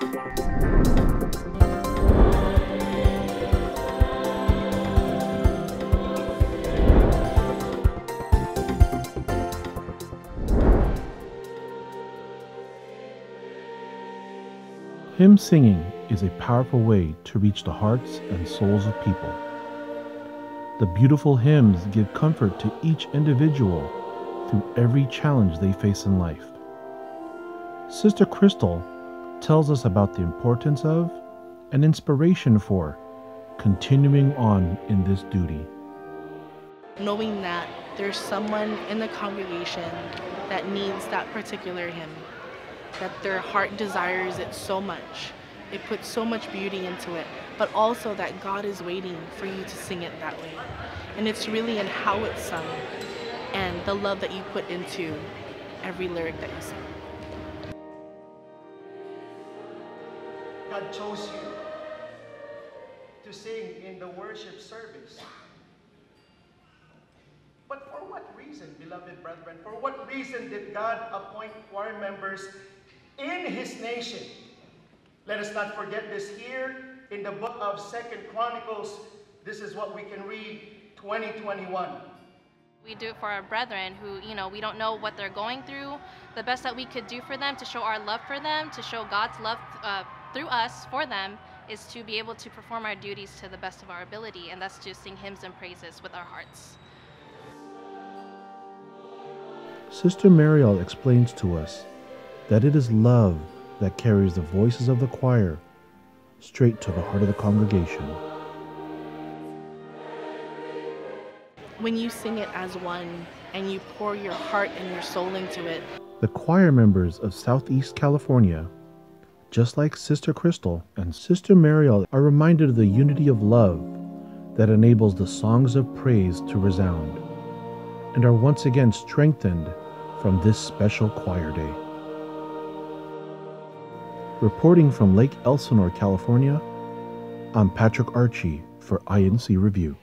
Hymn singing is a powerful way to reach the hearts and souls of people. The beautiful hymns give comfort to each individual through every challenge they face in life. Sister Crystal tells us about the importance of and inspiration for continuing on in this duty. Knowing that there's someone in the congregation that needs that particular hymn that their heart desires it so much. It puts so much beauty into it, but also that God is waiting for you to sing it that way. And it's really in how it's sung and the love that you put into every lyric that you sing. God chose you to sing in the worship service. But for what reason, beloved brethren? For what reason did God appoint choir members in his nation. Let us not forget this here in the book of Second Chronicles. This is what we can read 2021. We do it for our brethren who, you know, we don't know what they're going through. The best that we could do for them to show our love for them, to show God's love uh, through us for them, is to be able to perform our duties to the best of our ability, and that's to sing hymns and praises with our hearts. Sister Mariel explains to us that it is love that carries the voices of the choir straight to the heart of the congregation. When you sing it as one and you pour your heart and your soul into it, the choir members of Southeast California, just like Sister Crystal and Sister Mariel, are reminded of the unity of love that enables the songs of praise to resound and are once again strengthened from this special choir day. Reporting from Lake Elsinore, California, I'm Patrick Archie for INC Review.